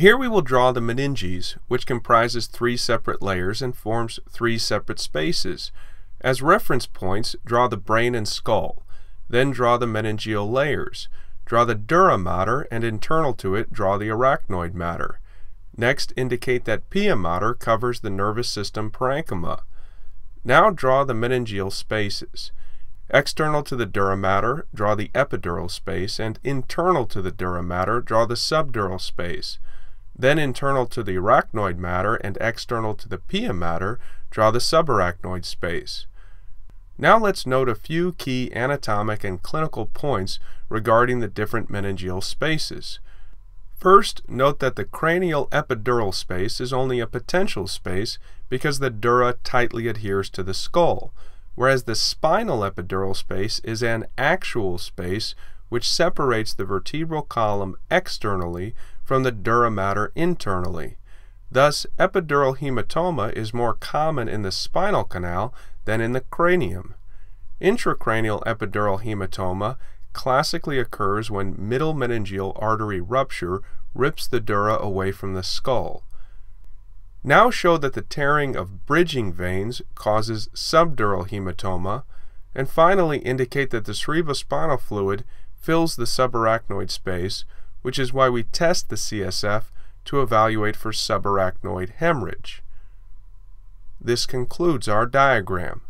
Here we will draw the meninges, which comprises three separate layers and forms three separate spaces. As reference points, draw the brain and skull. Then draw the meningeal layers. Draw the dura mater and internal to it draw the arachnoid mater. Next, indicate that pia mater covers the nervous system parenchyma. Now draw the meningeal spaces. External to the dura mater, draw the epidural space, and internal to the dura mater, draw the subdural space. Then internal to the arachnoid mater and external to the pia mater, draw the subarachnoid space. Now let's note a few key anatomic and clinical points regarding the different meningeal spaces. First, note that the cranial epidural space is only a potential space because the dura tightly adheres to the skull, whereas the spinal epidural space is an actual space which separates the vertebral column externally from the dura mater internally. Thus, epidural hematoma is more common in the spinal canal than in the cranium. Intracranial epidural hematoma classically occurs when middle meningeal artery rupture rips the dura away from the skull. Now show that the tearing of bridging veins causes subdural hematoma, and finally indicate that the cerebrospinal fluid fills the subarachnoid space, which is why we test the CSF to evaluate for subarachnoid hemorrhage. This concludes our diagram.